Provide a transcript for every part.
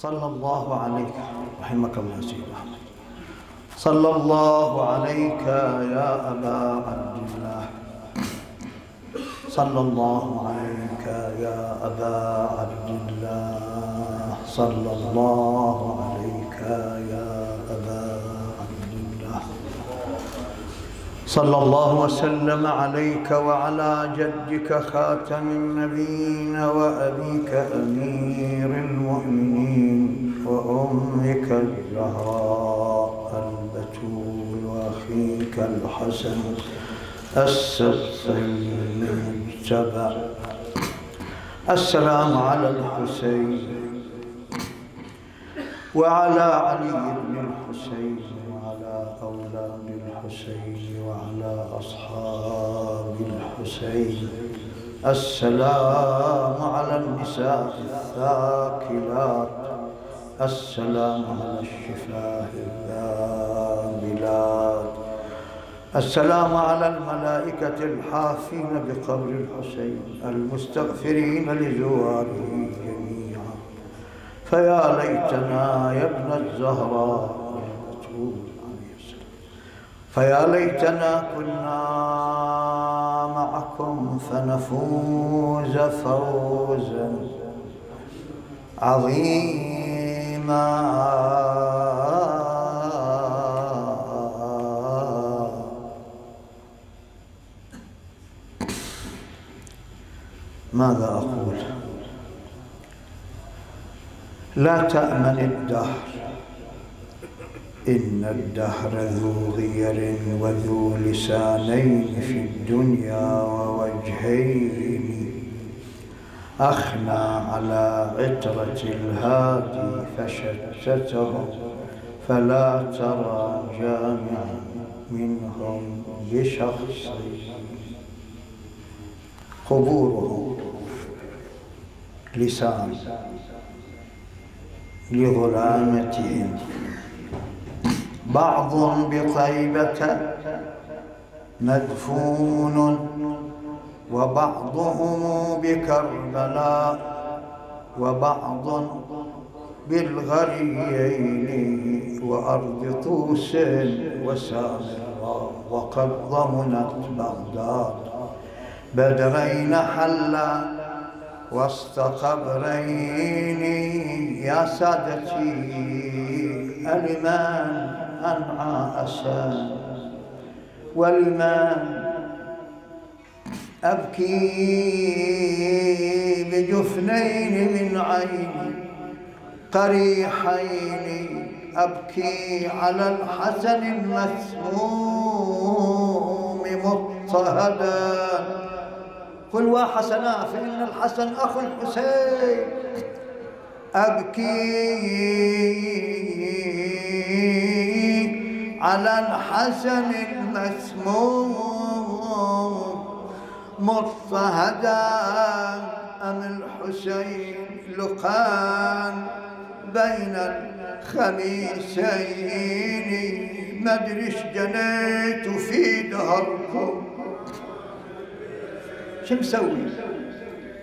صلى الله عليك. رحمك الله سيدي أحمد صلى الله عليك يا أبا عبد الله صلى الله عليك يا أبا عبد الله صلى الله عليك يا صلى الله وسلم عليك وعلى جدك خاتم النبيين وأبيك أمير المؤمنين وأمك الزهراء البتول وأخيك الحسن السبعي المجتبى السلام على الحسين وعلى علي بن الحسين الحسين وعلى أصحاب الحسين. السلام على النساء الثاكلات السلام على الشفاه الذابلات السلام على الملائكة الحافين بقبر الحسين المستغفرين لزواره جميعا. فيا ليتنا يا ابن الزهراء فيا ليتنا كنا معكم فنفوز فوزا عظيما ماذا أقول؟ لا تأمن الدهر. إن الدهر ذو غير وذو لسانين في الدنيا ووجهين. أخنى على عترة الهادي فشتتهم فلا ترى جامعا منهم بشخصين قبورهم لسان لظلامتهم بعض بطيبة مدفون وبعضهم بكربلاء وبعض بالغريين وأرض طوس وسامراء وقد ضمنت بغداد. بدرين حلا وسط قبرين يا سادتي ألمان أنعى أسى ولمن أبكي بجفنين من عيني قريحين أبكي على الحسن المسموم مضطهدا. قل وحسنا فإن الحسن أخو الحسين. أبكي على الحسن المسموم. مضطهدا أم الحسين لقان بين الخميسين. ما أدري جنيت في دهركم شو مسوي؟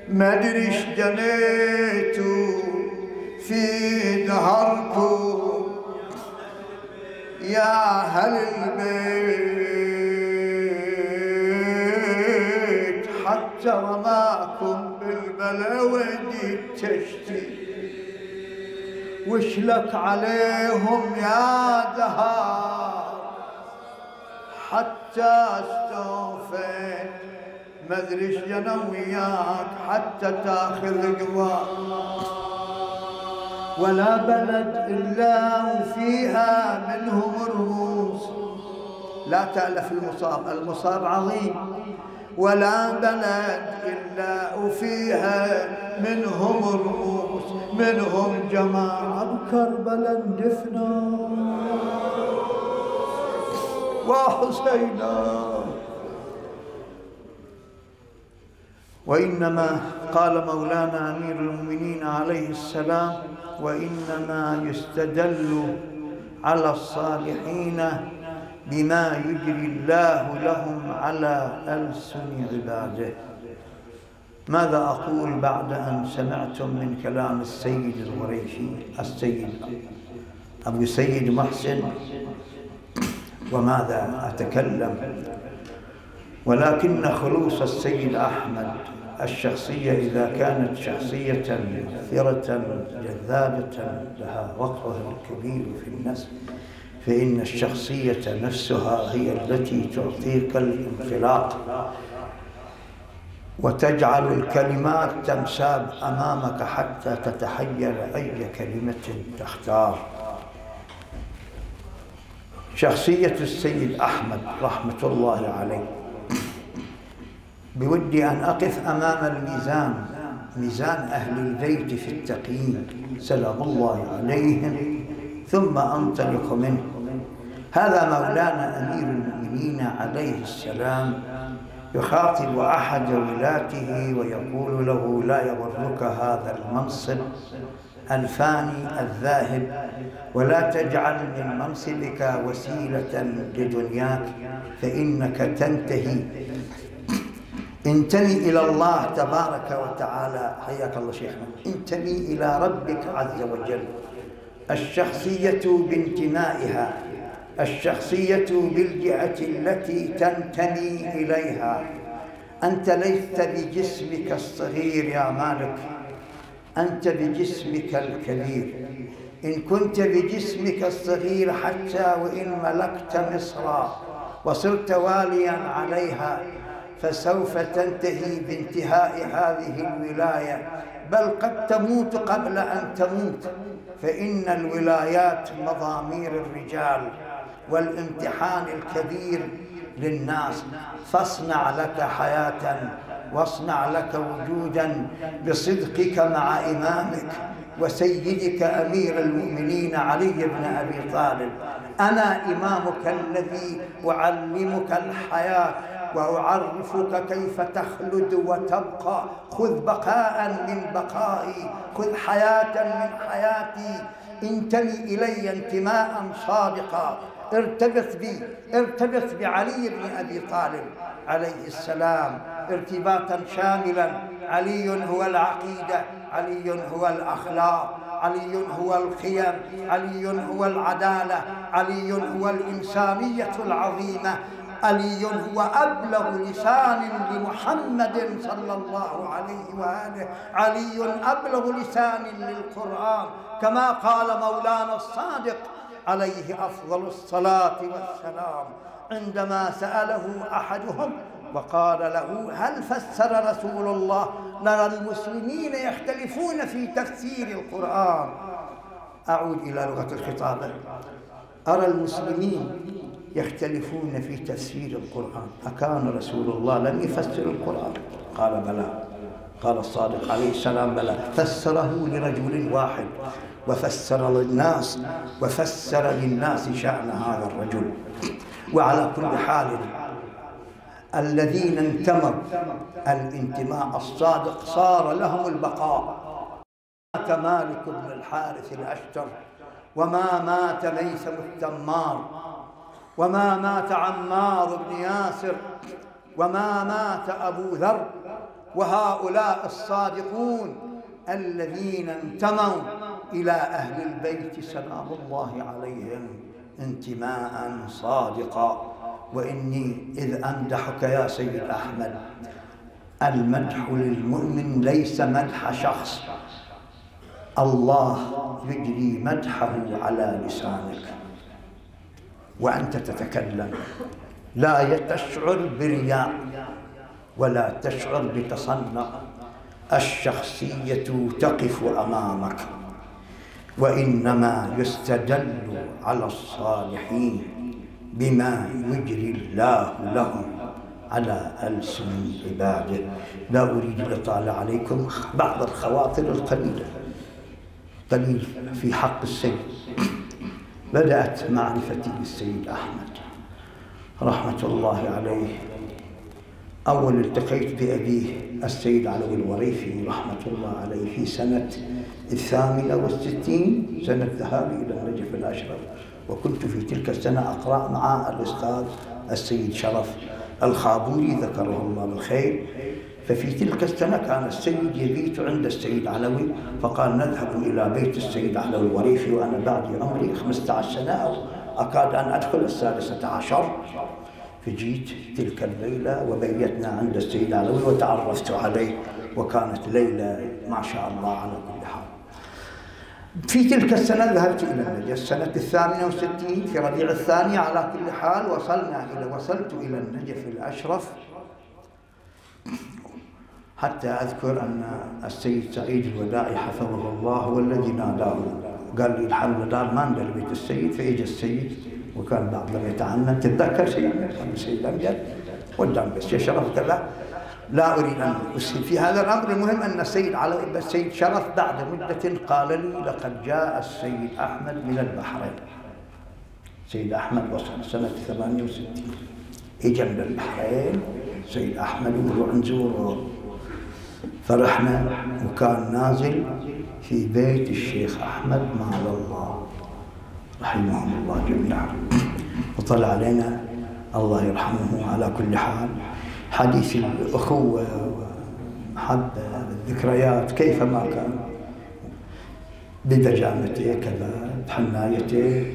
ما أدري جنيت في دهركم يا أهل البيت حتى رماكم بالبلود تشتي. وش لك عليهم يا دهار؟ حتى استوفيت. ما أدري جنى وياك حتى تاخذ قوى ولا بلد إلا وفيها منهم رؤوس. لا تألف المصاب المصاب عظيم. ولا بلد إلا وفيها منهم رؤوس منهم جماعة. بكربلاء اندفنوا وحسينا وإنما قال مولانا أمير المؤمنين عليه السلام وإنما يستدل على الصالحين بما يجري الله لهم على ألسن عباده. ماذا أقول بعد أن سمعتم من كلام السيد الغريشي السيد. أبو سيد محسن. وماذا أتكلم؟ ولكن خلوص السيد أحمد. الشخصية إذا كانت شخصية مثيرة جذابة لها وقعها الكبير في النسب فإن الشخصية نفسها هي التي تعطيك الانطلاق. وتجعل الكلمات تنساب أمامك حتى تتحير أي كلمة تختار. شخصية السيد أحمد رحمة الله عليه. بودي أن أقف أمام الميزان ميزان أهل البيت في التقييم سلام الله عليهم ثم أنطلق منه. هذا مولانا أمير المؤمنين عليه السلام يخاطب أحد ولاته ويقول له لا يضرك هذا المنصب الفاني الذاهب ولا تجعل من منصبك وسيلة لدنياك فإنك تنتهي. انتمي إلى الله تبارك وتعالى. حياك الله شيخنا. انتمي إلى ربك عز وجل. الشخصية بانتمائها. الشخصية بالجهة التي تنتمي إليها. أنت ليست بجسمك الصغير يا مالك. أنت بجسمك الكبير. إن كنت بجسمك الصغير حتى وإن ملكت مصر وصرت واليا عليها فسوف تنتهي بانتهاء هذه الولاية. بل قد تموت قبل أن تموت. فإن الولايات مضامير الرجال والامتحان الكبير للناس. فاصنع لك حياة واصنع لك وجودا بصدقك مع إمامك وسيدك أمير المؤمنين علي بن أبي طالب. أنا إمامك الذي أعلمك الحياة وأعرفك كيف تخلد وتبقى. خذ بقاء من بقائي. خذ حياة من حياتي. انتمي إلي انتماء صادقا ارتبط بي. ارتبط بعلي بن أبي طالب عليه السلام. ارتباطا شاملا. علي هو العقيدة. علي هو الأخلاق. علي هو القيم علي هو العدالة. علي هو الإنسانية العظيمة. علي هو أبلغ لسان لمحمد صلى الله عليه وآله. علي أبلغ لسان للقرآن كما قال مولانا الصادق عليه أفضل الصلاة والسلام. عندما سأله أحدهم وقال له هل فسر رسول الله نرى المسلمين يختلفون في تفسير القرآن؟ أعود إلى لغة الخطابة أرى المسلمين يختلفون في تفسير القرآن. أكان رسول الله لم يفسر القرآن؟ قال بلى. قال الصادق عليه السلام بلى. فسره لرجل واحد وفسر للناس وفسر للناس شأن هذا الرجل. وعلى كل حال الذين انتموا الانتماء الصادق صار لهم البقاء. مات مالك بن الحارث الأشتر وما مات ليث التمار. وما مات عمار بن ياسر. وما مات أبو ذر. وهؤلاء الصادقون الذين انتموا إلى أهل البيت سلام الله عليهم انتماء صادقا. وإني إذ أمدحك يا سيد أحمد. المدح للمؤمن ليس مدح شخص. الله يجري مدحه على لسانك. وأنت تتكلم. لا تشعر برياء ولا تشعر بتصنع. الشخصية تقف أمامك. وإنما يستدل على الصالحين بما يجري الله لهم على ألسن عباده. لا أريد الإطالة عليكم. بعض الخواطر القليلة. قليل في حق السيد. بدأت معرفتي بالسيد أحمد. رحمة الله عليه. أول التقيت بأبيه السيد علوي الوريفي رحمة الله عليه في سنة الثامنة والستين سنة ذهابي إلى النجف الأشرف. وكنت في تلك السنة أقرأ مع الأستاذ السيد شرف الخابوري ذكره الله بالخير. ففي تلك السنة كان السيد يبيت عند السيد علوي فقال نذهب إلى بيت السيد علوي وريفي وأنا بعد عمري 15 سنة أو أكاد أن أدخل السادسة عشر. فجيت تلك الليلة وبيتنا عند السيد علوي وتعرفت عليه وكانت ليلة ما شاء الله على كل حال. في تلك السنة ذهبت إلى النجف السنة الثامنة وستين في ربيع الثاني على كل حال وصلنا إلى وصلت إلى النجف الأشرف. حتى أذكر أن السيد سعيد الوداعي حفظه الله هو الذي ناداه. قال لي الحل دار ما ندر بيت السيد فإجا السيد وكان بعض لم يتعنى تتذكر شيء؟ السيد أمجد قدام بس يشرف كذا لا أريد أن أسهل في هذا الأمر المهم أن السيد على السيد شرف بعد مدة قال لي لقد جاء السيد أحمد من البحرين. سيد أحمد وصل سنة 68 إجا من البحرين. سيد أحمد ونروح نزوره فرحنا وكان نازل في بيت الشيخ أحمد مال الله. رحمهم الله جميعا. وطلع علينا الله يرحمه على كل حال. حديث الأخوة والمحبة والذكريات كيفما كان. بدجامته كذا بحنايته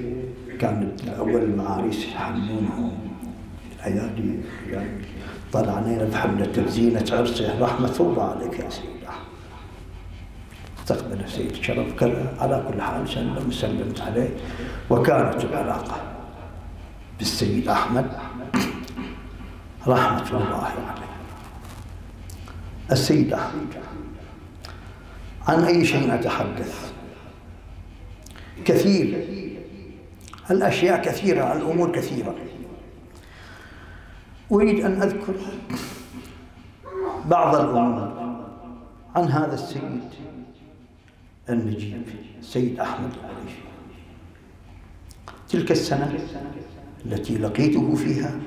كانت أول المعاريس يحملونهم الأيادي يعني طلع علينا بحملة زينة عرسه. رحمة الله عليك يا سيدي. استقبل السيد شرف على كل حال سلم سلمت عليه. وكانت العلاقة بالسيد أحمد رحمة الله عليه. السيد أحمد عن أي شيء أتحدث كثير. الأشياء كثيرة الأمور كثيرة. أريد أن أذكر بعض الأمور عن هذا السيد النجيب السيد أحمد العريفي تلك السنة التي لقيته فيها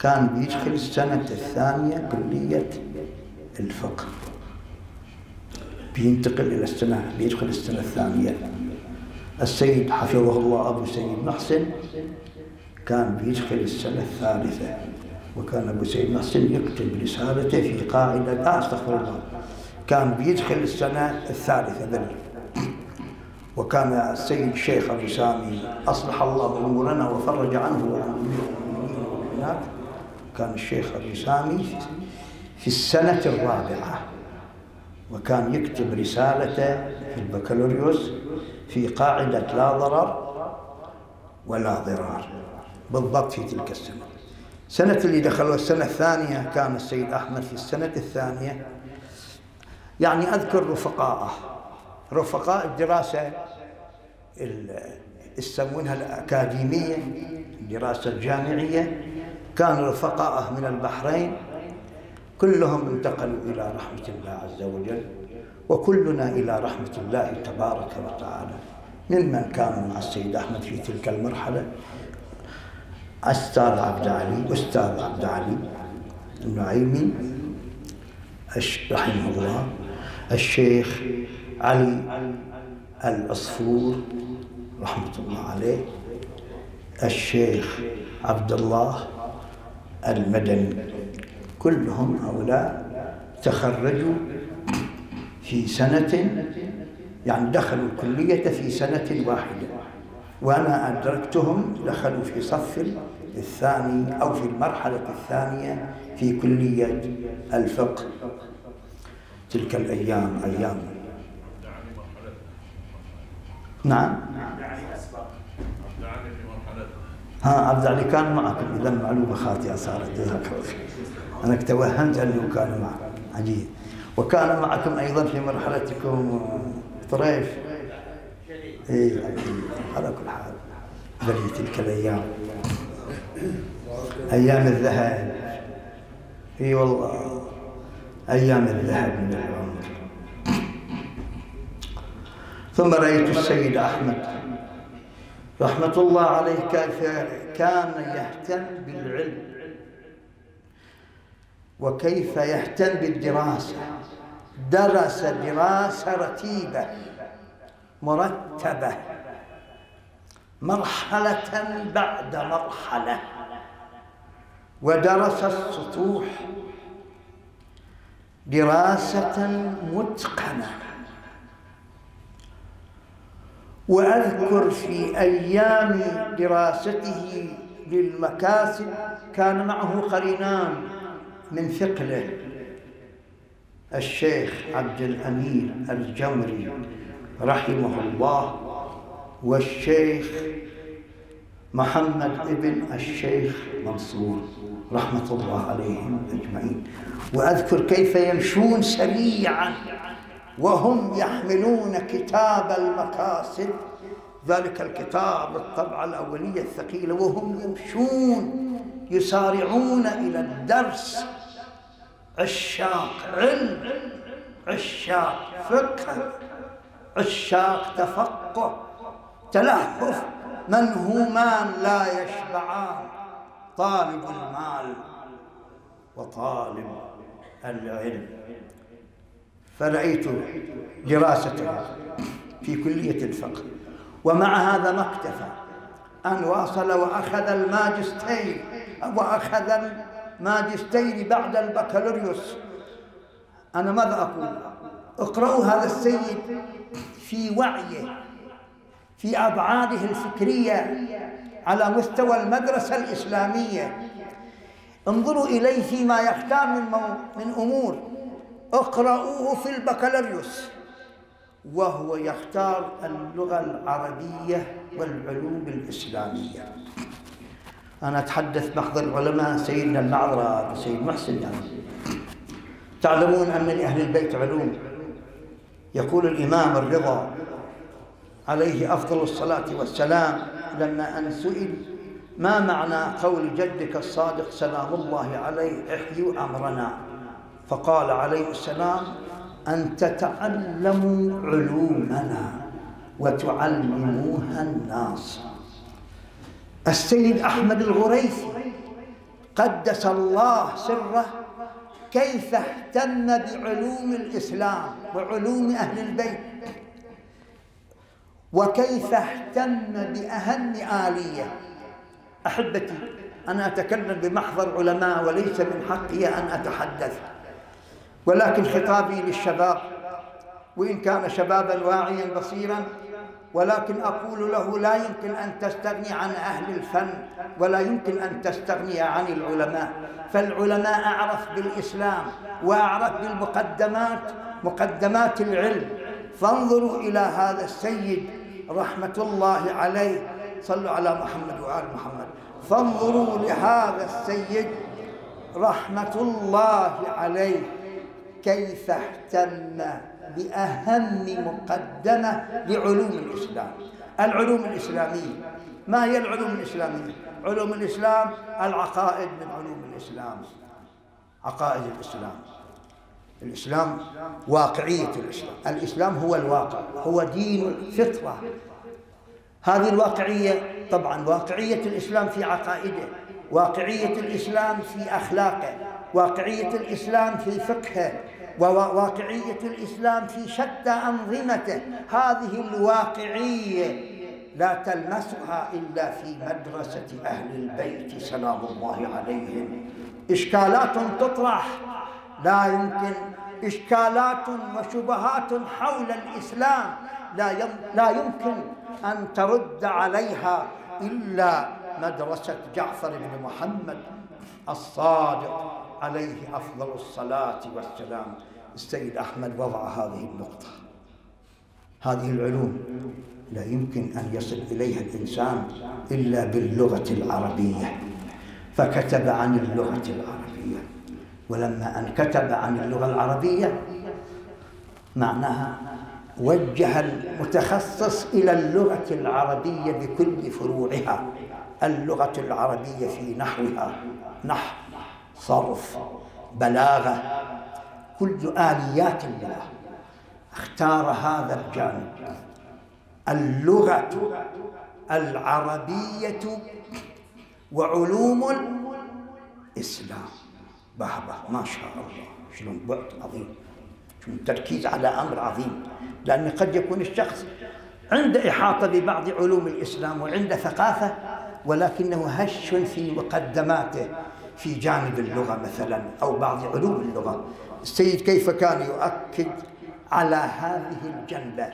كان بيدخل السنة الثانية كلية الفقه. بينتقل إلى السنة بيدخل السنة الثانية. السيد حفظه الله أبو سيد محسن كان بيدخل السنة الثالثة. وكان أبو سيد محسن يكتب رسالته في قاعدة آه أستغفر الله. كان بيدخل السنة الثالثة ذلك. وكان السيد الشيخ أبو سامي أصلح الله أمورنا وفرج عنه وعن هناك كان الشيخ أبو سامي في السنة الرابعة. وكان يكتب رسالته في البكالوريوس في قاعدة لا ضرر ولا ضرار بالضبط في تلك السنة. سنة اللي دخلوا السنة الثانية كان السيد أحمد في السنة الثانية. يعني أذكر رفقاءه. رفقاء الدراسة يسمونها الأكاديمية الدراسة الجامعية. كان رفقاءه من البحرين. كلهم انتقلوا إلى رحمة الله عز وجل وكلنا إلى رحمة الله تبارك وتعالى. ممن كانوا مع السيد أحمد في تلك المرحلة. أستاذ عبد علي أستاذ عبد علي النعيمي رحمه الله الشيخ علي العصفور رحمة الله عليه الشيخ عبد الله المدني. كلهم هؤلاء تخرجوا في سنة يعني دخلوا الكلية في سنة واحدة وأنا أدركتهم دخلوا في صف الثاني أو في المرحلة الثانية في كلية الفقه. تلك الأيام أيام. نعم. ها عبد علي كان معكم إذا معلومة خاطئة صارت. جزاك الله خير. توهمت أنه كان معكم عجيب. وكان معكم أيضا في مرحلتكم طريف. اي على كل حال بني تلك الأيام. أيام الذهب. إي والله. أيام الذهب من العمر ثم رأيت السيد أحمد. رحمة الله عليه كيف كان يهتم بالعلم. وكيف يهتم بالدراسة. درس دراسة رتيبة. مرتبة. مرحلة بعد مرحلة. ودرس السطوح دراسة متقنة. وأذكر في أيام دراسته للمكاسب كان معه قرينان من ثقله الشيخ عبد الأمير الجمري رحمه الله والشيخ محمد ابن الشيخ منصور. رحمة الله عليهم أجمعين. وأذكر كيف يمشون سريعا وهم يحملون كتاب المقاصد. ذلك الكتاب الطبعة الأولية الثقيلة. وهم يمشون يسارعون إلى الدرس عشاق علم عشاق فقه عشاق تفقه تلهف منهومان لا يشبعان. طالب المال وطالب العلم. فرأيت دراسته في كلية الفقه ومع هذا ما اكتفى أن واصل وأخذ الماجستير وأخذ الماجستير بعد البكالوريوس. أنا ماذا أقول؟ اقرأوا هذا السيد في وعيه في أبعاده الفكرية. على مستوى المدرسة الإسلامية. انظروا إليه فيما يختار من, من أمور. اقرأوه في البكالوريوس. وهو يختار اللغة العربية والعلوم الإسلامية. أنا أتحدث بحض العلماء سيدنا المعذرة سيد محسن يعني. تعلمون أن لأهل البيت علوم. يقول الإمام الرضا عليه أفضل الصلاة والسلام لما أن سئل ما معنى قول جدك الصادق سلام الله عليه احيوا أمرنا؟ فقال عليه السلام أن تتعلموا علومنا وتعلموها الناس. السيد أحمد الغريثي قدس الله سره كيف اهتم بعلوم الإسلام وعلوم أهل البيت. وكيف اهتم بأهم آلية؟ أحبتي أنا أتكلم بمحضر علماء وليس من حقي أن أتحدث. ولكن خطابي للشباب وإن كان شبابا واعيا بصيرا ولكن أقول له لا يمكن أن تستغني عن أهل الفن ولا يمكن أن تستغني عن العلماء. فالعلماء أعرف بالإسلام وأعرف بالمقدمات مقدمات العلم. فانظروا إلى هذا السيد رحمة الله عليه صلوا على محمد وآل محمد. فانظروا لهذا السيد رحمة الله عليه كيف اهتم بأهم مقدمة لعلوم الإسلام. العلوم الإسلامية ما هي العلوم الإسلامية؟ علوم الإسلام العقائد من علوم الإسلام. عقائد الإسلام. الإسلام واقعية الإسلام. الإسلام هو الواقع هو دين الفطرة. هذه الواقعية طبعا واقعية الإسلام في عقائده واقعية الإسلام في أخلاقه واقعية الإسلام في فقهه وواقعية الإسلام في شتى أنظمته. هذه الواقعية لا تلمسها إلا في مدرسة أهل البيت سلام الله عليهم. إشكالات تطرح. لا يمكن إشكالات وشبهات حول الإسلام. لا لا يمكن أن ترد عليها إلا مدرسة جعفر بن محمد الصادق عليه أفضل الصلاة والسلام. السيد أحمد وضع هذه النقطة. هذه العلوم لا يمكن أن يصل إليها الإنسان إلا باللغة العربية. فكتب عن اللغة العربية. ولما أن كتب عن اللغة العربية معناها وجه المتخصص إلى اللغة العربية بكل فروعها اللغة العربية في نحوها نحو صرف بلاغة كل آليات اللغة اختار هذا الجانب. اللغة العربية وعلوم الإسلام. بهبة ما شاء الله. شنو بعد عظيم. شنو تركيز على أمر عظيم. لأن قد يكون الشخص عنده إحاطة ببعض علوم الإسلام وعنده ثقافة ولكنه هش في مقدماته في جانب اللغة مثلا أو بعض علوم اللغة. السيد كيف كان يؤكد على هذه الجنبة؟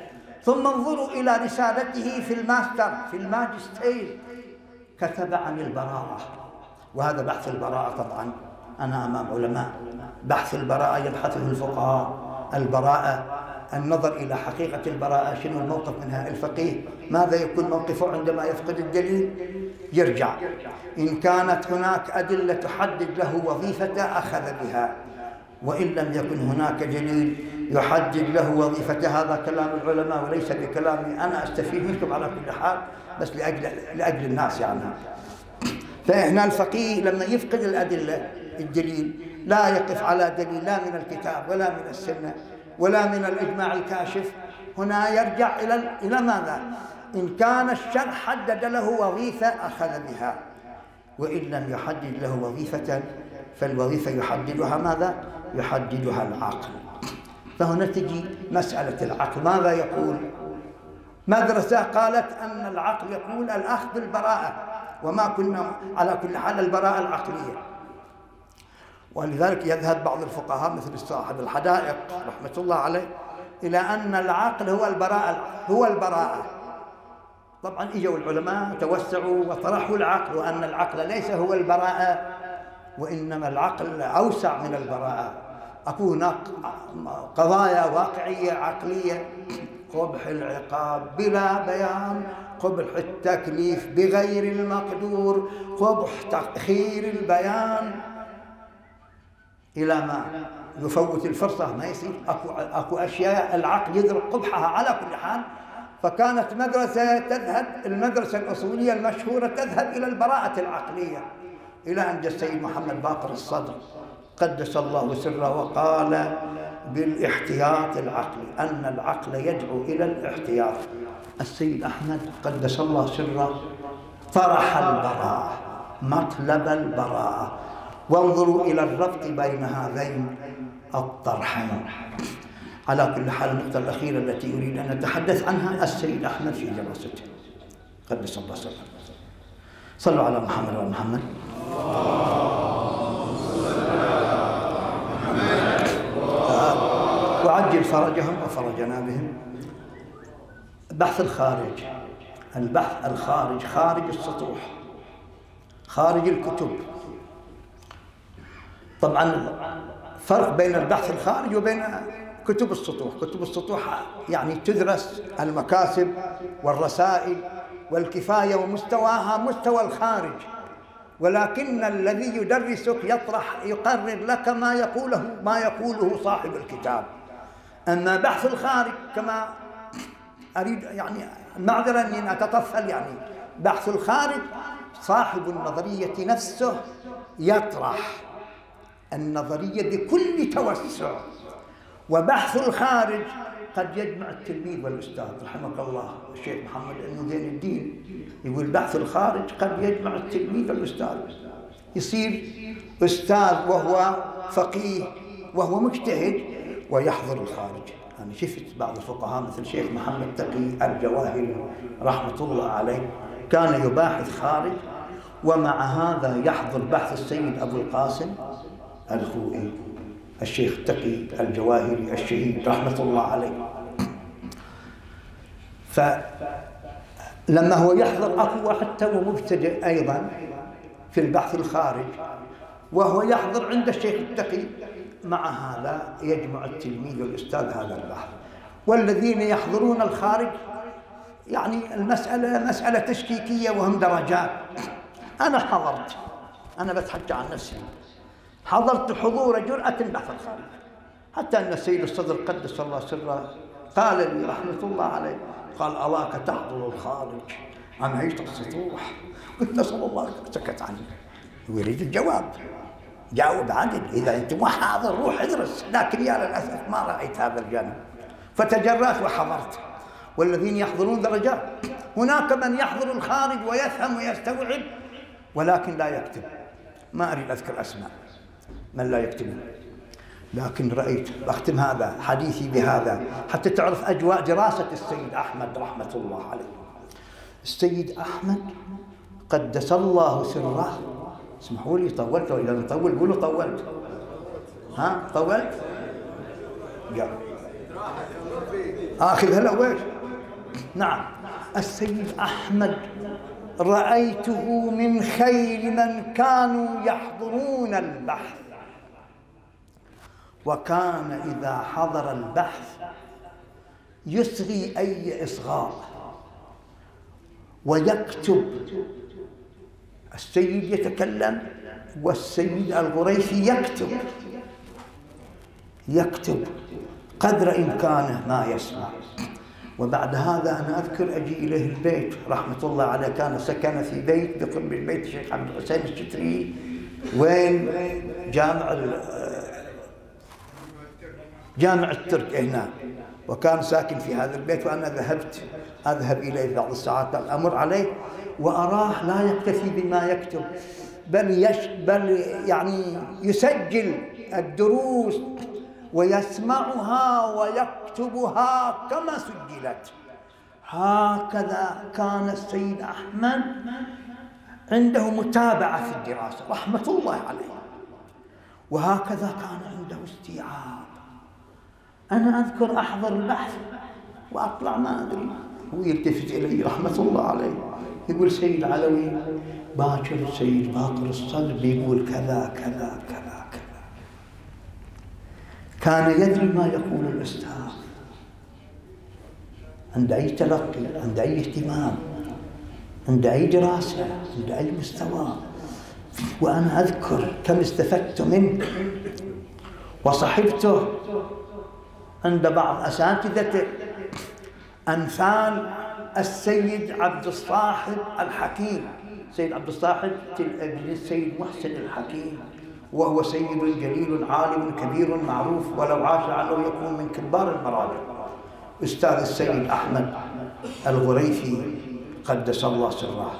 ثم انظروا إلى رسالته في الماستر في الماجستير. كتب عن البراءة. وهذا بحث البراءة طبعا. أنا أمام علماء. بحث البراءة يبحثه الفقهاء. البراءة النظر إلى حقيقة البراءة شنو الموقف منها؟ الفقيه ماذا يكون موقفه عندما يفقد الدليل؟ يرجع. إن كانت هناك أدلة تحدد له وظيفة أخذ بها. وإن لم يكن هناك دليل يحدد له وظيفة. هذا كلام العلماء وليس بكلامي. أنا أستفيد منكم على كل حال بس لأجل, لأجل الناس يعني. فهنا الفقيه لما يفقد الأدلة الدليل لا يقف على دليل لا من الكتاب ولا من السنة ولا من الإجماع الكاشف. هنا يرجع إلى إلى ماذا؟ إن كان الشرع حدد له وظيفة أخذ بها. وإن لم يحدد له وظيفة فالوظيفة يحددها ماذا؟ يحددها العقل. فهنا تجي مسألة العقل. ماذا يقول؟ مدرسة قالت أن العقل يقول الأخذ بالبراءة. وما كنا على كل حال البراءة العقلية. ولذلك يذهب بعض الفقهاء مثل صاحب الحدائق رحمة الله عليه إلى أن العقل هو البراءة هو البراءة. طبعا إجوا العلماء توسعوا وطرحوا العقل وأن العقل ليس هو البراءة وإنما العقل أوسع من البراءة. أكو هناك قضايا واقعية عقلية قبح العقاب بلا بيان قبح التكليف بغير المقدور قبح تأخير البيان. إلى ما يفوت الفرصة. ما يصير. أكو, أكو أشياء العقل يدرك قبحها على كل حال. فكانت مدرسة تذهب المدرسة الأصولية المشهورة تذهب إلى البراءة العقلية. إلى أن جاء السيد محمد باقر الصدر. قدس الله سره وقال بالإحتياط العقلي أن العقل يدعو إلى الاحتياط. السيد أحمد قدس الله سره طرح البراءة مطلب البراءة. وانظروا إلى الربط بين هذين الطرحين. على كل حال النقطة الأخيرة التي أريد أن أتحدث عنها السيد أحمد في جلسته قدس الله سره صلوا على محمد وعلى محمد. وعجل فرجهم وفرجنا بهم. بحث الخارج. البحث الخارج خارج السطوح خارج الكتب. طبعا فرق بين البحث الخارج وبين كتب السطوح. كتب السطوح يعني تدرس المكاسب والرسائل والكفاية ومستواها مستوى الخارج. ولكن الذي يدرسك يطرح يقرر لك ما يقوله ما يقوله صاحب الكتاب. أما بحث الخارج كما أريد يعني معذرة أني أتطفل يعني بحث الخارج صاحب النظرية نفسه يطرح. النظرية بكل توسع. وبحث الخارج قد يجمع التلميذ والأستاذ رحمك الله. الشيخ محمد أنه زين الدين يقول بحث الخارج قد يجمع التلميذ والأستاذ. يصير أستاذ وهو فقيه وهو مجتهد ويحضر الخارج. أنا شفت بعض الفقهاء مثل الشيخ محمد تقي الجواهري رحمة الله عليه كان يباحث خارج ومع هذا يحضر بحث السيد أبو القاسم الخوئي الشيخ تقي الجواهري الشهيد رحمة الله عليه. فلما هو يحضر أقوى حتى ومبتدئ أيضا في البحث الخارج وهو يحضر عند الشيخ التقي مع هذا يجمع التلميذ والأستاذ هذا البحث. والذين يحضرون الخارج يعني المسألة مسألة تشكيكية وهم درجات. أنا حضرت. أنا بتحكي عن نفسي. حضرت حضور جرأة بحث الخارج حتى أن السيد الصدر قدس الله سره قال لي رحمة الله عليه قال أراك تحضر الخارج؟ عن عيش السطوح؟ قلت نسأل الله سكت عني. يريد الجواب. جاوب عدل. إذا أنت مو حاضر روح ادرس لكن يا للأسف ما رأيت هذا الجانب. فتجرأت وحضرت. والذين يحضرون درجات. هناك من يحضر الخارج ويفهم ويستوعب ولكن لا يكتب. ما أريد أذكر أسماء. من لا يكتبون لكن رأيت أختم هذا حديثي بهذا. حتى تعرف أجواء دراسة السيد أحمد رحمة الله عليه. السيد أحمد قدس الله سره. اسمحوا لي طولت وإذا نطول قولوا طولت. ها؟ طولت؟ آخذها له نعم. السيد أحمد رأيته من خير من كانوا يحضرون البحث. وكان إذا حضر البحث يصغي أي إصغاء ويكتب. السيد يتكلم والسيد الغريفي يكتب. يكتب قدر إمكانه ما يسمع. وبعد هذا أنا أذكر أجي إليه البيت. رحمة الله عليه كان سكن في بيت بقرب البيت الشيخ عبد الحسين الشتري. وين؟ جامع جامع الترك هنا. وكان ساكن في هذا البيت وأنا ذهبت. أذهب إليه بعض الساعات الأمر عليه وأراه لا يكتفي بما يكتب بل يش بل يعني يسجل الدروس ويسمعها ويكتبها كما سجلت. هكذا كان السيد أحمد عنده متابعة في الدراسة رحمة الله عليه. وهكذا كان عنده استيعاب. أنا أذكر أحضر البحث وأطلع ما أدري. هو يلتفت إلي رحمة الله عليه. يقول سيد علوي باكر السيد باقر الصدر بيقول كذا كذا كذا كذا. كان يدري ما يقول الأستاذ. عند أي تلقي عند أي اهتمام عند أي دراسة عند أي مستوى. وأنا أذكر كم استفدت منه وصحبته. عند بعض أساتذته أمثال السيد عبد الصاحب الحكيم. سيد عبد الصاحب السيد محسن الحكيم. وهو سيد جليل عالم كبير معروف ولو عاش عنه يكون من كبار المراجع أستاذ السيد أحمد الغريفي قدس الله سره.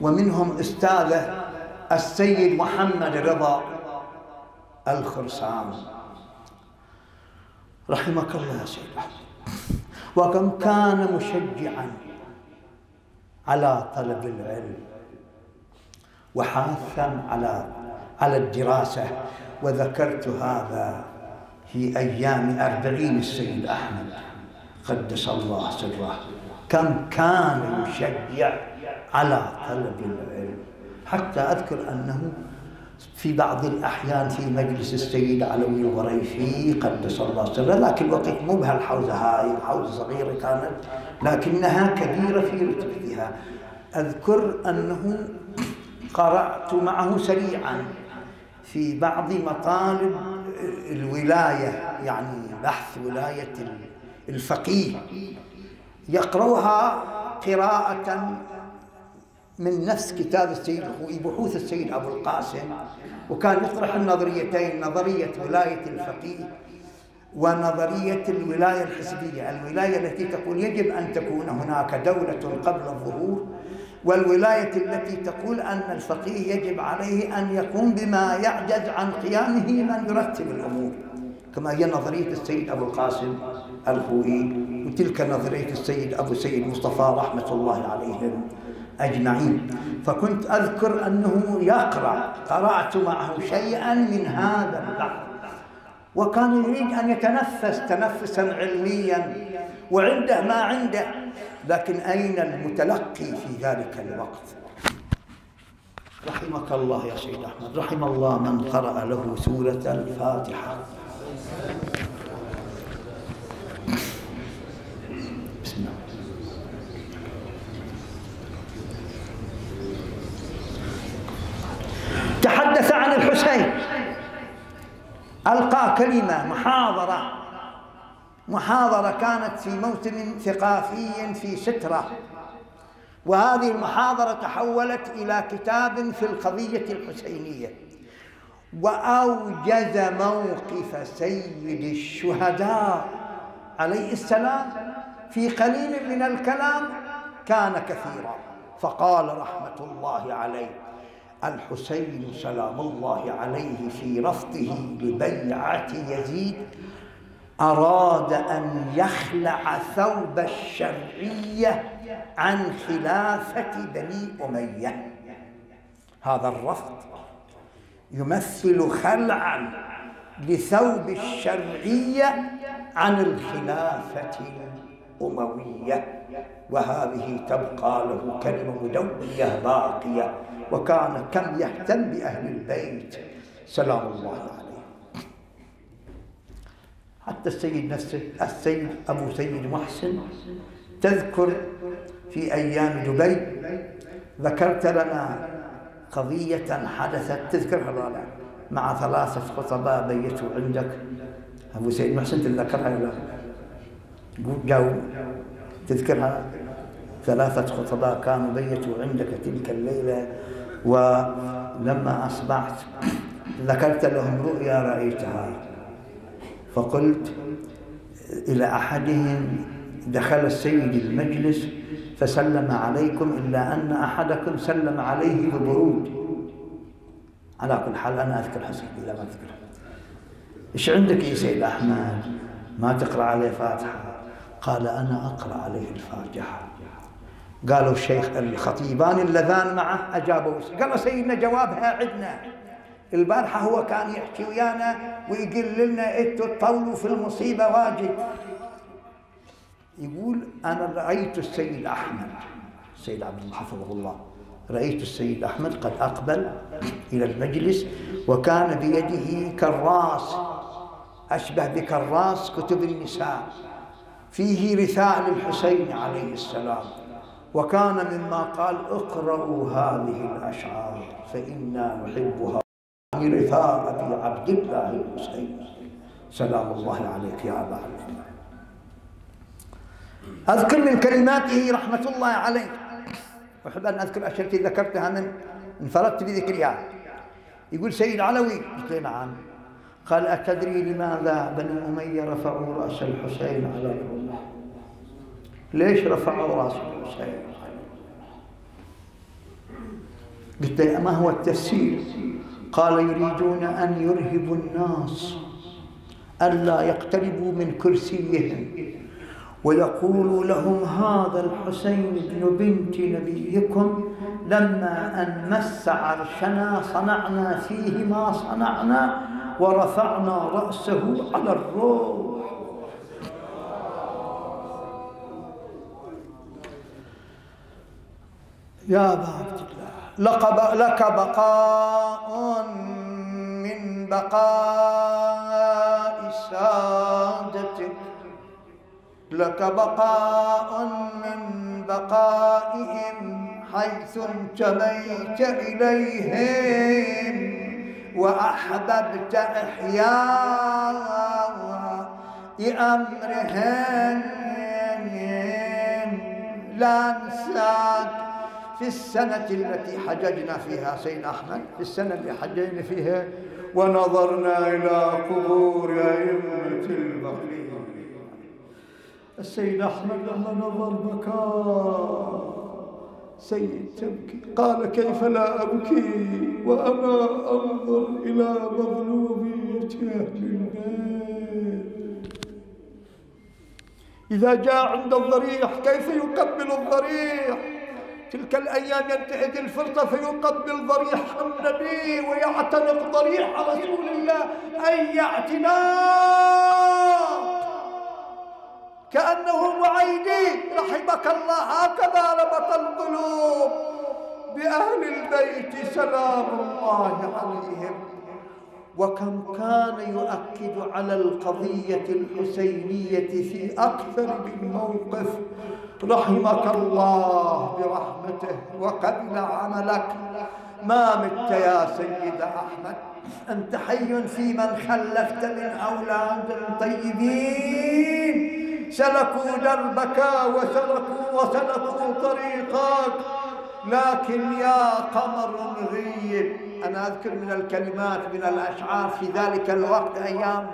ومنهم أستاذة السيد محمد رضا الخرسان. رحمك الله يا سيد أحمد وكم كان مشجعا على طلب العلم وحاثا على على الدراسة. وذكرت هذا في أيام أربعين السيد أحمد. قدس الله سره. كم كان يشجع على طلب العلم. حتى أذكر أنه في بعض الأحيان في مجلس السيد علوي الغريفي قدس الله سره لكن الوقت مو بهالحوزة هاي حوزة صغيرة كانت لكنها كبيرة في رتبتها. أذكر أنه قرأت معه سريعا في بعض مطالب الولاية يعني بحث ولاية الفقيه. يقرأها قراءة من نفس كتاب السيد الخوئي بحوث السيد أبو القاسم. وكان يطرح النظريتين نظرية ولاية الفقيه ونظرية الولاية الحزبية. الولاية التي تقول يجب أن تكون هناك دولة قبل الظهور والولاية التي تقول أن الفقيه يجب عليه أن يقوم بما يعجز عن قيامه من يرتب الأمور. كما هي نظرية السيد أبو القاسم الخوئي وتلك نظرية السيد أبو سيد مصطفى رحمة الله عليهم. أجمعين. فكنت أذكر أنه يقرأ قرأت معه شيئا من هذا البحث. وكان يريد أن يتنفس تنفسا علميا وعنده ما عنده. لكن أين المتلقي في ذلك الوقت؟ رحمك الله يا سيد أحمد. رحم الله من قرأ له سورة الفاتحة. تحدث عن الحسين. ألقى كلمة محاضرة. محاضرة كانت في موسم ثقافي في سترة. وهذه المحاضرة تحولت إلى كتاب في القضية الحسينية. وأوجز موقف سيد الشهداء عليه السلام في قليل من الكلام كان كثيرا. فقال رحمة الله عليه الحسين سلام الله عليه في رفضه لبيعة يزيد أراد أن يخلع ثوب الشرعية عن خلافة بني أمية. هذا الرفض يمثل خلعا لثوب الشرعية عن الخلافة الأموية. وهذه تبقى له كلمة مدوية باقية. وكان كم يهتم بأهل البيت. سلام الله عليه. حتى السيد نفسه السيد أبو سيد محسن تذكر في أيام دبي ذكرت لنا قضية حدثت تذكرها لا؟ مع ثلاثة خطباء بيتوا عندك. أبو سيد محسن تذكرها ولا جو تذكرها؟ ثلاثة خطباء كانوا بيتوا عندك تلك الليلة. ولما أصبحت ذكرت لهم رؤيا رأيتها فقلت إلى أحدهم دخل السيد المجلس فسلم عليكم إلا أن أحدكم سلم عليه ببرود على كل حال أنا أذكر حسين إذا ما أذكر. إيش عندك يا سيد أحمد؟ ما تقرأ عليه فاتحة؟ قال أنا أقرأ عليه الفاتحة. قالوا الشيخ الخطيبان اللذان معه أجابوا قالوا سيدنا جوابها عندنا. البارحة هو كان يحكي ويانا ويقول لنا إنتوا تطولوا في المصيبة واجد. يقول أنا رأيت السيد أحمد. السيد عبد الله حفظه الله. رأيت السيد أحمد قد أقبل إلى المجلس وكان بيده كراس. أشبه بكراس كتب النساء. فيه رثاء للحسين عليه السلام. وكان مما قال اقرأوا هذه الأشعار فإنا نحبها. رثاء أبي عبد الله الحسين. سلام الله عليك يا أبا عبد الله. أذكر من كلماته رحمة الله عليه. أحب أن أذكر أشياء التي ذكرتها من انفردت بذكرها. يقول سيد علوي قلت نعم قال أتدري لماذا بني أمية رفعوا رأس الحسين على الروح ليش رفعوا رأس الحسين قلت ما هو التفسير؟ قال يريدون أن يرهبوا الناس ألا يقتربوا من كرسيهم ويقول لهم هذا الحسين بن بنت نبيكم لما أن مس عرشنا صنعنا فيه ما صنعنا ورفعنا رأسه على الروح يا أبا عبد الله لك بقاء من بقاء سادتك لك بقاء من بقائهم حيث انتميت إليهم وأحببت إحياء أمرهم. لا نساك في السنة التي حججنا فيها سيد أحمد في السنة اللي حججنا فيها ونظرنا إلى قبور أئمة المغرب السيد أحمد لما نظر بكى سيد تبكي قال كيف لا أبكي وأنا أنظر إلى مظلومية أهل البيت. إذا جاء عند الضريح كيف يقبل الضريح؟ تلك الأيام ينتهج الفرصة فيقبل ضريح النبي ويعتنق ضريح رسول الله أي اعتناق كأنه معيدي رحمك الله. هكذا ربط القلوب. بأهل البيت سلام الله عليهم. وكم كان يؤكد على القضية الحسينية في أكثر من موقف. رحمك الله برحمته وقبل عملك ما مت يا سيد أحمد؟ أنت حي في من خلفت من أولاد طيبين. سلكوا دربك وسلكوا وسلكوا طريقك. لكن يا قمر غيب. أنا أذكر من الكلمات من الأشعار في ذلك الوقت أيام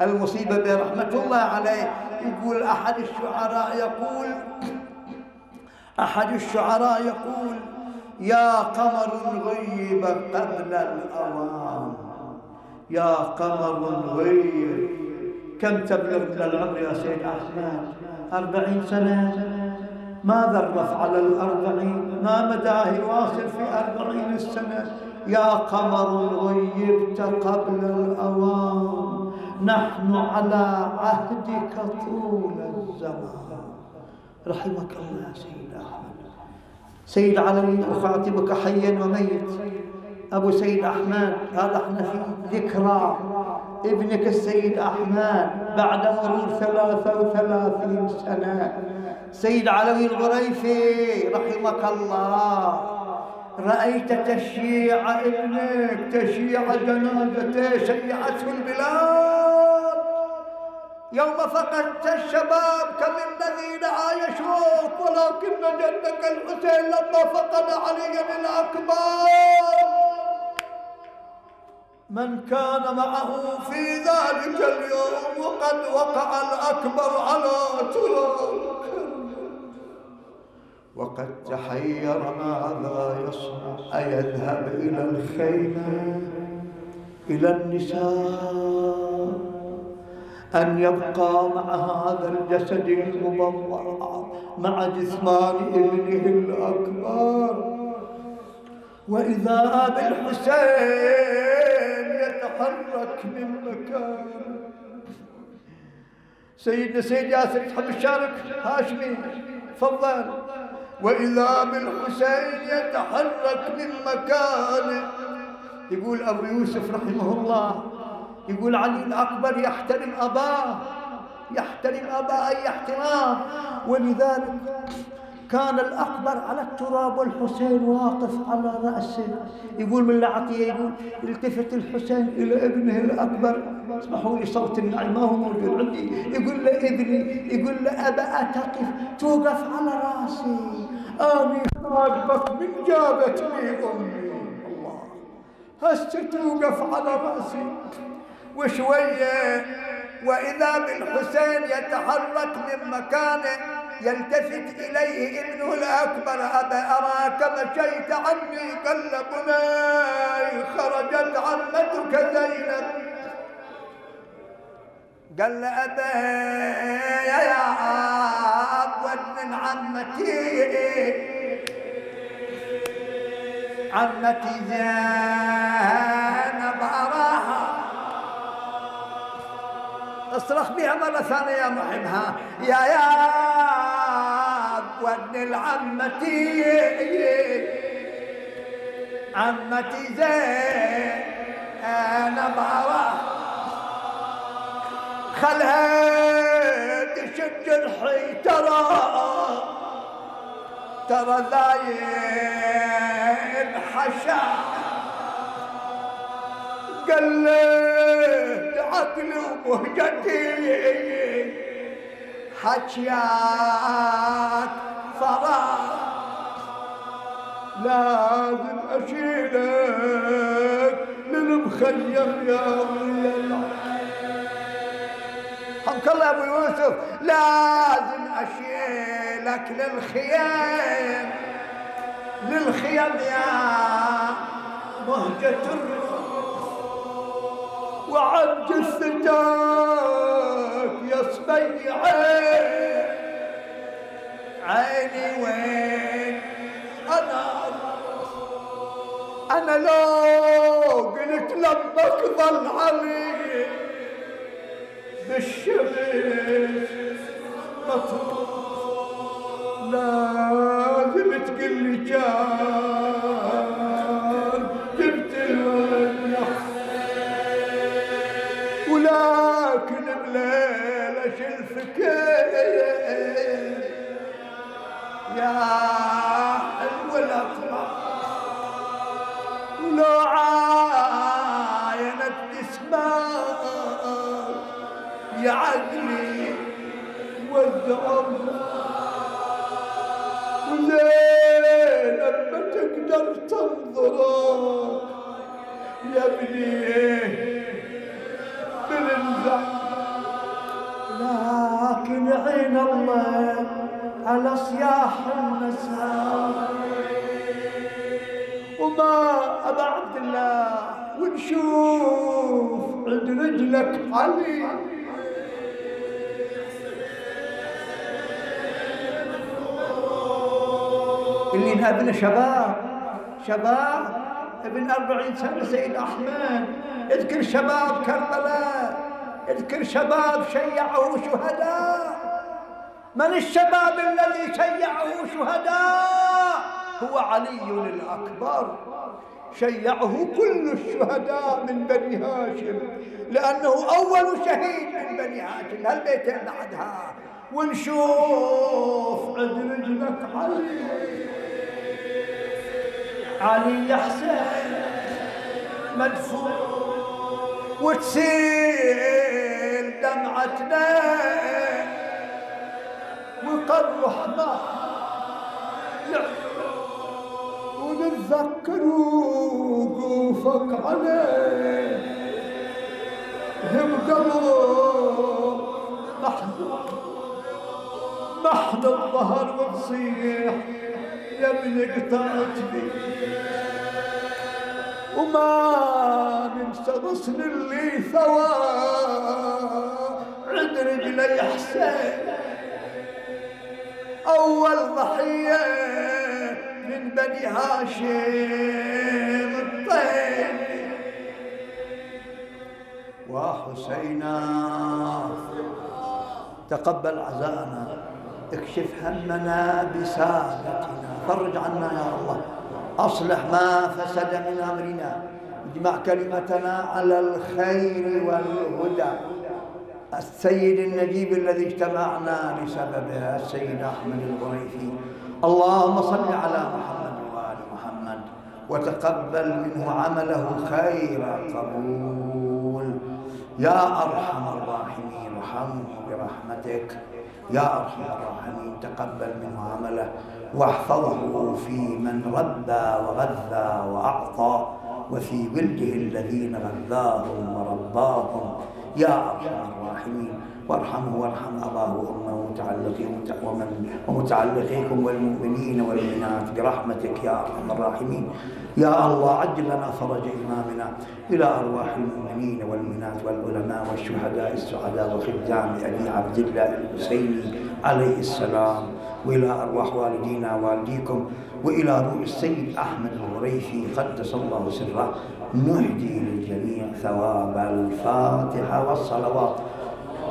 المصيبة برحمة الله عليه. يقول أحد الشعراء يقول أحد الشعراء يقول يا قمر غيب قبل الأوان يا قمر غيب. كم تبلغ من العمر يا سيد أحمد؟ أربعين سنة. ماذا الرفع على الأربعين؟ ما مداه يواصل في أربعين السنة. يا قمر غيبت قبل الأوان. نحن على عهدك طول الزمان. رحمك الله يا سيد أحمد. سيد علوي أخاطبك حيا وميت. أبو سيد أحمد هذا إحنا في ذكرى ابنك السيد أحمد بعد مرور ثلاثة وثلاثين سنة؟ سيد علوي الغريفي رحمك الله. رأيت تشييع ابنك تشييع جنازته شيعته البلاد. يوم فقدت الشباب كم الذين عايشوك ولكن جدك الحسين لما فقد عليا الأكبر. من كان معه في ذلك اليوم وقد وقع الأكبر على تراب وقد تحير ماذا يصنع. أيذهب إلى الخيمة إلى النساء أن يبقى مع هذا الجسد المبرع مع جثمان ابنه الأكبر. وإذا بالحسين يتحرك من مكانه سيدنا سيد ياسر تحب الشارك هاشمي تفضل. وإذا بالحسين يتحرك من مكانه. يقول أبو يوسف رحمه الله يقول علي الأكبر يحترم أباه يحترم أباه أي احترام. ولذلك كان الأكبر على التراب والحسين واقف على رأسه. يقول من العطية يقول التفت الحسين إلى ابنه الأكبر. اسمحوا لي صوت النعي ما هو موجود عندي. يقول له ابني يقول له أبا أتقف؟ توقف على رأسي. آني راقبك من جابتني أمي. الله. هسه توقف على رأسي. وشوية وإذا بالحسين يتحرك من مكانه يلتفت إليه ابنه الأكبر أبا أراك مشيت عني. قال بني خرجت عمتك زينب. قال أبا يا أبو من عمتي. عمتي زينب أراها. اصرخ بها مرة ثانية يا محبها يا يا وابن العمتي. عمتي زين أنا بعرف خلها جرحي ترى ترى ذايب حشا قلت عقلي ومهجتي حكياك فراغ لازم أشيلك للمخيم يا ولي حمك الله أبو يوسف لازم أشيلك للخيام. للخيام يا مهجة الروح. وعد الستاك يا صبي عين عيني وين؟ أنا أنا لو قلت لمك ظل علي. düşeriz batı علي اللي نهبنا شباب. شباب ابن أربعين سنة سيد أحمد. اذكر شباب كربلاء. اذكر شباب شيعه شهداء. من الشباب الذي شيعه شهداء؟ هو علي الأكبر. شيعه كل الشهداء من بني هاشم لأنه أول شهيد من بني هاشم. هالبيتين بعدها؟ ونشوف عند رجلك علي علي يحسن. مدفون. وتسيل دمعتنا. وقرح ما ونتذكر وقوفك عليه. هم قلب محزون محن الظهر وتصيح يا ابن قطعت بي. وما ننسى غصن اللي ثوى عند رجلي حسين أول ضحية من بني هاشم الطيب. وحسينا. تقبل عزاءنا. اكشف همنا بسادتنا فرج عنا يا الله. أصلح ما فسد من أمرنا. اجمع كلمتنا على الخير والهدى. السيد النجيب الذي اجتمعنا لسببه السيد أحمد الغريفي. اللهم صل على محمد وآل محمد وتقبل منه عمله خير قبول. يا أرحم الراحمين ارحمه برحمتك. يا أرحم الراحمين تقبل منه عمله واحفظه في من ربى وغذى وأعطى وفي ولده الذين غذاهم ورباهم. يا أرحم الراحمين وارحمه وارحم أباه وأمه ومن ومتعلقيكم والمؤمنين والمؤمنات برحمتك يا أرحم الراحمين. يا الله عجل لنا فرج إمامنا إلى أرواح المؤمنين والمؤمنات والعلماء والشهداء السعداء وخدام أبي عبد الله الحسيني عليه السلام. وإلى أرواح والدينا والديكم وإلى روح السيد أحمد الغريفي قدس الله سره. نهدي للجميع ثواب الفاتحة والصلوات.